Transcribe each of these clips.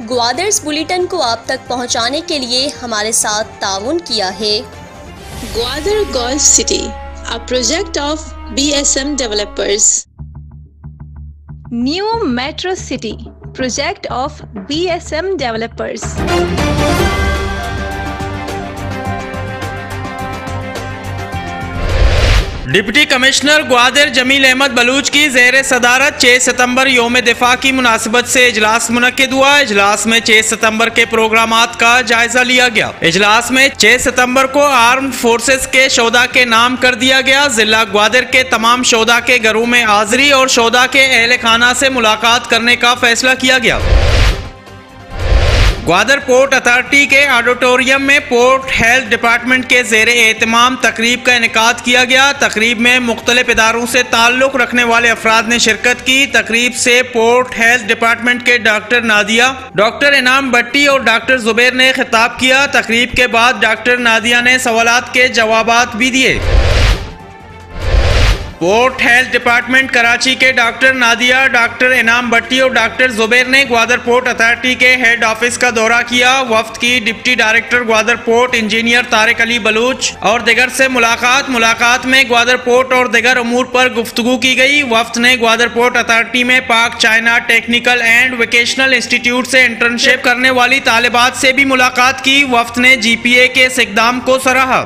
ग्वादर्स bulletin को आप तक पहुँचाने के लिए हमारे साथ ताउन किया है। Gwadar golf city a project of BSM developers new metro city project of BSM developers deputy commissioner Gwadar Jameel Ahmed Baloch की जेर सदारत 6 सितंबर योम दिफा की मुनासिबत से इजलास मुनद हुआ। इजलास में 6 सितंबर के प्रोग्राम का जायजा लिया गया। इजलास में 6 सितंबर को आर्म फोर्सेस के शोदा के नाम कर दिया गया। जिला ग्वादर के तमाम शोदा के घरों में हाजिरी और शोदा के अहल खाना से मुलाकात करने का फैसला किया गया। ग्वादर पोर्ट अथॉरिटी के ऑडिटोरियम में पोर्ट हेल्थ डिपार्टमेंट के जेर एहतमाम तकरीब का इनका किया गया। तकरीब में मुख्तलिफ़ इदारों से ताल्लुक़ रखने वाले अफराद ने शिरकत की। तकरीब से पोर्ट हेल्थ डिपार्टमेंट के डॉक्टर नादिया, डॉक्टर इनाम भट्टी और डॉक्टर जुबैर ने खिताब किया। तकरीब के बाद डॉक्टर नादिया ने सवाल के जवाब भी दिए। पोर्ट हेल्थ डिपार्टमेंट कराची के डॉक्टर नादिया, डॉक्टर इनाम भट्टी और डॉक्टर जुबैर ने ग्वादर पोर्ट अथॉरिटी के हेड ऑफ़िस का दौरा किया। वफ्त की deputy director Gwadar port engineer Tariq Ali Baloch और दिगर से मुलाकात। मुलाकात में ग्वादर पोर्ट और दिगर अमूर पर गुफ्तु की गई। वफ्त ने ग्वादर पोर्ट अथॉरिटी में Pak China technical and vocational institute से इंटर्नशिप करने वाली तालिबात से भी मुलाकात की। वफ्त ने जी पी ए के इकदाम को सराहा।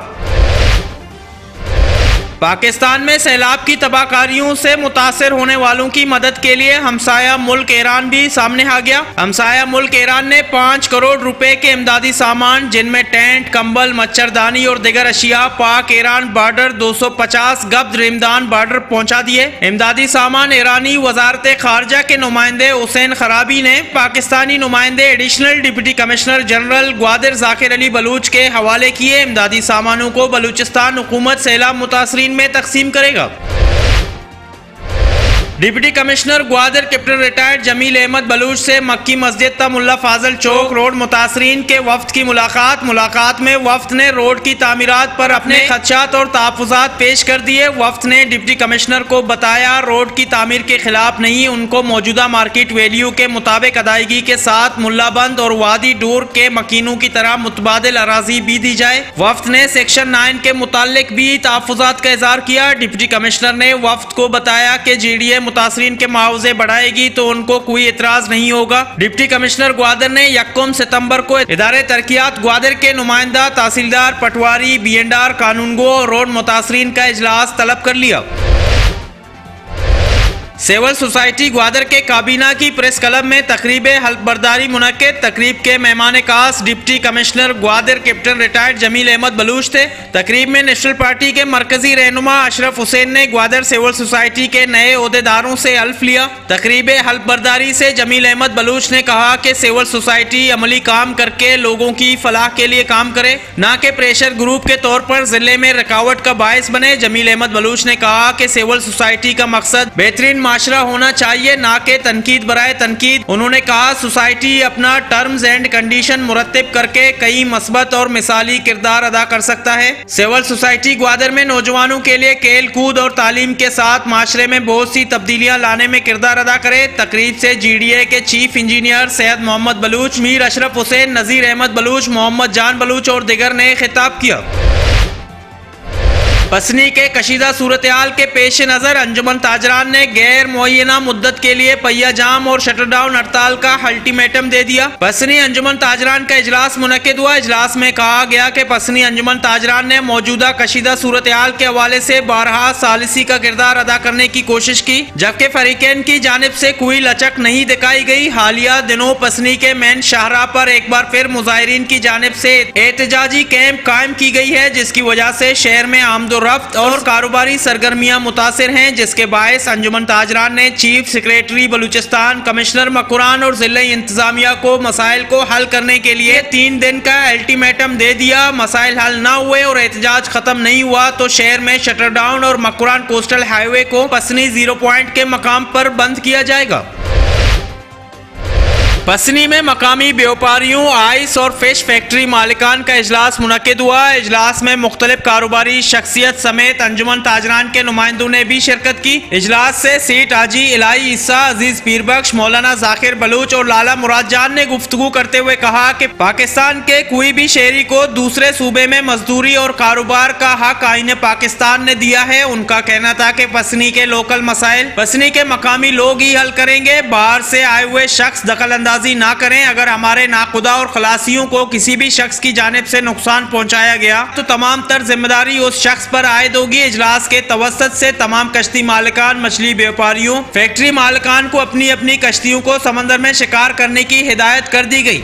पाकिस्तान में सैलाब की तबाहकारियों से मुतासर होने वालों की मदद के लिए हमसाया मुल्क ईरान भी सामने आ गया। हमसाया मुल्क ईरान ने पाँच करोड़ रुपए के इमदादी सामान, जिनमें टेंट, कंबल, मच्छरदानी और दिगर अशिया Pak Iran border 250 Gabd Rimdan border पहुँचा दिए। इमदादी सामान ईरानी वजारत खारजा के नुमाइंदे हुसैन खराबी ने पाकिस्तानी नुमाइंदे additional deputy commissioner general Gwadar Zakir Ali Baloch के हवाले किए। इमदादी सामानों को बलूचिस्तान हुकूमत सैलाब मुतासरी में तकसीम करेगा। Deputy commissioner Gwadar captain retired Jameel Ahmed Baloch से मक्की मस्जिद तमुल्ला फाजल चौक रोड मुतासरीन के वफ्त की मुलाकात। मुलाकात में वफ्त ने रोड की तामीरत पर अपने खदशात और तहफात पेश कर दिए। वफ्त ने डिप्टी कमिश्नर को बताया रोड की तमीर के खिलाफ नहीं उनको मौजूदा मार्केट वैल्यू के मुताबिक अदायगी के साथ मुल्लाबंद और वादी डूर के मकीनों की तरह मुतबादल अराजी भी दी जाए। वफ्त ने सेक्शन नाइन के मुतालिक भी तहफात का इजहार किया। डिप्टी कमिश्नर ने वफ्त को बताया कि जी डी ए मुतासरीन के मुआवजे बढ़ाएगी तो उनको कोई इतराज नहीं होगा। डिप्टी कमिश्नर ग्वादर ने यकम सितंबर को इधारे तरक्यात ग्वादर के नुमाइंदा tehsildar patwari B and R कानूनगो और रोड मुतासरी का इजलास तलब कर लिया। सिविल सोसाइटी ग्वादर के काबीना की प्रेस क्लब में तकरीब हल्फबरदारी मुनद तकरीब के मेहमान कास deputy commissioner Gwadar captain retired Jameel Ahmed Baloch थे। तकरीब में नेशनल पार्टी के मरकजी रहनुमा अशरफ हुसैन ने ग्वादर सिविल सोसाइटी के नए अहदेदारों से हल्फ लिया। तकरीब हल्फबरदारी से जमील अहमद बलूच ने कहा कि सिविल सोसाइटी अमली काम करके लोगों की फलाह के लिए काम करे। न के प्रेशर ग्रुप के तौर पर ज़िले में रुकावट का बायस बने। जमील अहमद बलूच ने कहा कि सिविल सोसाइटी का मकसद बेहतरीन माशरा होना चाहिए, ना के तनकीद बरए तनकीद। उन्होंने कहा, सोसाइटी अपना टर्म्स एंड कंडीशन मुरतब करके कई मस्बत और मिसाली किरदार अदा कर सकता है। सिविल सोसाइटी ग्वादर में नौजवानों के लिए खेल कूद और तालीम के साथ माशरे में बहुत सी तब्दीलियाँ लाने में किरदार अदा करे। तकरीब से जी डी ए के चीफ इंजीनियर सैयद मोहम्मद बलूच, मीर अशरफ हुसैन, नजीर अहमद बलूच, मोहम्मद जान बलूच और दिगर ने खिताब किया। पसनी के कशीदा सूरतयाल के पेश नज़र अंजुमन ताजरान ने गैर मुना मुद्दत के लिए पहिया जाम और शटर डाउन हड़ताल का अल्टीमेटम दे दिया। पसनी अंजुमन ताजरान का इजलास मुनद हुआ। इजलास में कहा गया कि पसनी अंजुमन ताजरान ने मौजूदा कशीदा सूरतयाल के हवाले से बारहा सालिसी का किरदार अदा करने की कोशिश की, जबकि फरीकैन की जानब से कोई लचक नहीं दिखाई गई। हालिया दिनों पसनी के मैन शाहरा पर एक बार फिर मुजाहरीन की जानब से एहतजाजी कैंप कायम की गई है, जिसकी वजह से शहर में आमदो रफ्त और कारोबारी सरगर्मियाँ मुतासर हैं, जिसके बायस अंजुमन ताजरान ने chief secretary Balochistan commissioner Makran और ज़िले इंतजामिया को मसाइल को हल करने के लिए तीन दिन का अल्टीमेटम दे दिया। मसाइल हल न हुए और एहतजाज खत्म नहीं हुआ तो शहर में शटर डाउन और मकुरान कोस्टल हाईवे को पसनी ज़ीरो पॉइंट के मकाम पर बंद किया जाएगा। पसनी में मकामी व्यापारियों, आइस और फ़िश फैक्ट्री मालिकान का इजलास मुनद हुआ। इजलास में मुख्तलिफ़ कारोबारी शख्सियत समेत अंजुमन ताजरान के नुमाइंदों ने भी शिरकत की। इजलास से सीट आजी इलाई ईसा अज़ीज़ पीरबख्श, मौलाना जाकिर बलूच और लाला मुराद जान ने गुफ्तु करते हुए कहा कि पाकिस्तान के कोई भी शहरी को दूसरे सूबे में मजदूरी और कारोबार का हक आइन पाकिस्तान ने दिया है। उनका कहना था कि पसनी के लोकल मसाइल पसनी के मकामी लोग ही हल करेंगे। बाहर से आए हुए शख्स दखल अंदाजी ना करें। अगर हमारे नाखुदा और खलासियों को किसी भी शख्स की जानब से नुकसान पहुँचाया गया तो तमाम तर ज़िम्मेदारी उस शख्स पर आयद होगी। इजलास के तवसत से तमाम कश्ती मालिकान, मछली व्यापारियों, फैक्ट्री मालिकान को अपनी अपनी कश्तियों को समंदर में शिकार करने की हिदायत कर दी गई।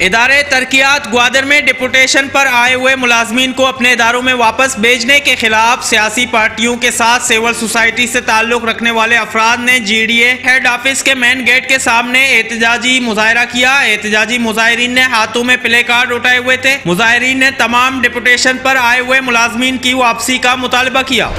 इदारे तरक्यात ग्वादर में डिपुटेशन पर आए हुए मुलाजमीन को अपने इदारों में वापस भेजने के खिलाफ सियासी पार्टियों के साथ सिविल सोसाइटी से ताल्लुक रखने वाले अफराद ने G D A head office के मेन गेट के सामने एहतजाजी मुजाहरा किया। एहतजाजी मुजाहरीन ने हाथों में प्ले कार्ड उठाए हुए थे। मुजाहरीन ने तमाम डिपुटेशन पर आए हुए मुलाजमीन की वापसी का मुतालबा किया।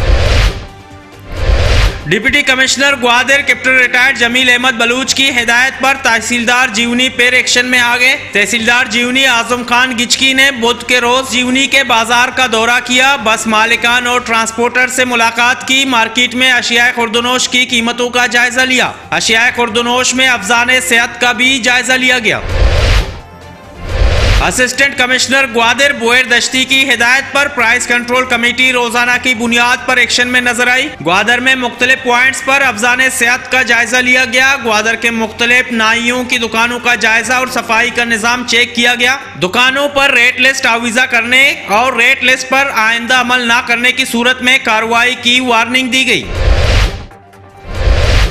Deputy commissioner Gwadar, captain retired Jameel Ahmed Baloch की हिदायत पर तहसीलदार जीवनी पेर एक्शन में आ गए। तहसीलदार जीवनी आज़म खान गिचकी ने बुध के रोज जीवनी के बाज़ार का दौरा किया। बस मालिकान और ट्रांसपोर्टर से मुलाकात की। मार्केट में अशियाए खुर्दनोश की कीमतों का जायजा लिया। अशियाए खुर्दनोश में अफजान सेहत का भी जायजा लिया गया। असिस्टेंट कमिश्नर ग्वादर बोयर दश्ती की हिदायत पर प्राइस कंट्रोल कमेटी रोज़ाना की बुनियाद पर एक्शन में नज़र आई। ग्वादर में मुख्तलिफ़ पॉइंट्स पर अफजान सेहत का जायजा लिया गया। ग्वादर के मुख्तलिफ़ नाइयों की दुकानों का जायजा और सफ़ाई का निज़ाम चेक किया गया। दुकानों पर रेट लिस्ट आवीजा करने और रेट लिस्ट पर आइंदा अमल न करने की सूरत में कार्रवाई की वार्निंग दी गई।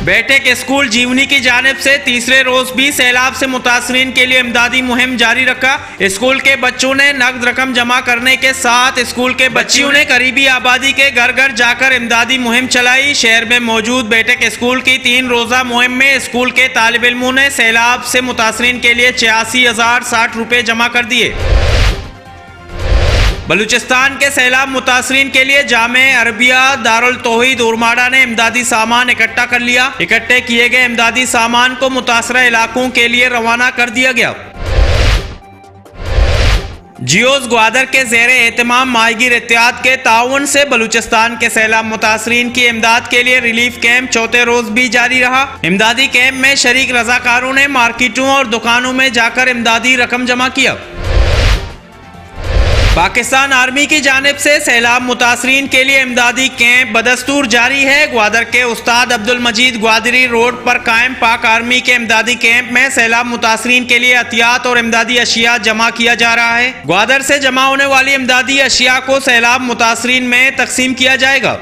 बैठक स्कूल जीवनी की जानब से तीसरे रोज भी सैलाब से मुतासरीन के लिए इमदादी मुहिम जारी रखा। स्कूल के बच्चों ने नकद रकम जमा करने के साथ स्कूल के बच्चियों ने करीबी आबादी के घर घर जाकर इमदादी मुहिम चलाई। शहर में मौजूद बैठक स्कूल की तीन रोजा मुहिम में स्कूल के तालब इलमों ने सैलाब से मुतासरीन के लिए छियासी हज़ार साठ रुपए जमा कर दिए। बलूचिस्तान के सैलाब मुतासरीन के लिए जामे अरबिया दारुल तोहिद उर्माडा ने इमदादी सामान इकट्ठा कर लिया। इकट्ठे किए गए इमदादी सामान को मुतासर इलाकों के लिए रवाना कर दिया गया। जियोज ग्वादर के जेर एहतमाम माहगीर एहतियात के ताउन से बलूचिस्तान के सैलाब मुतासरीन की इमदाद के लिए रिलीफ कैंप चौथे रोज भी जारी रहा। इमदादी कैंप में शरीक रजाकारों ने मार्केटों और दुकानों में जाकर इमदादी रकम जमा किया। पाकिस्तान आर्मी की जानब से सैलाब मुतासरीन के लिए इमदादी कैंप बदस्तूर जारी है। ग्वादर के उस्ताद अब्दुल मजीद ग्वादरी रोड पर कायम पाक आर्मी के इमदादी कैंप में सैलाब मुतासरीन के लिए एहतियात और इमदादी अशिया जमा किया जा रहा है। ग्वादर से जमा होने वाली इमदादी अशिया को सैलाब मुतासरीन में तकसीम किया जाएगा।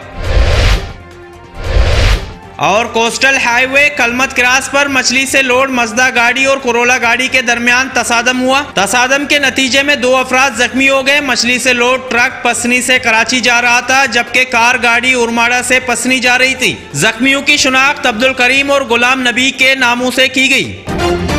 और कोस्टल हाईवे कलमत क्रास पर मछली से लोड, मजदा गाड़ी और कोरोला गाड़ी के दरमियान तसादम हुआ। तसादम के नतीजे में दो अफराद जख्मी हो गए। मछली से लोड, ट्रक पसनी से कराची जा रहा था, जबकि कार गाड़ी उर्माड़ा से पसनी जा रही थी। जख्मियों की शिनाख्त अब्दुल करीम और गुलाम नबी के नामों से की गई।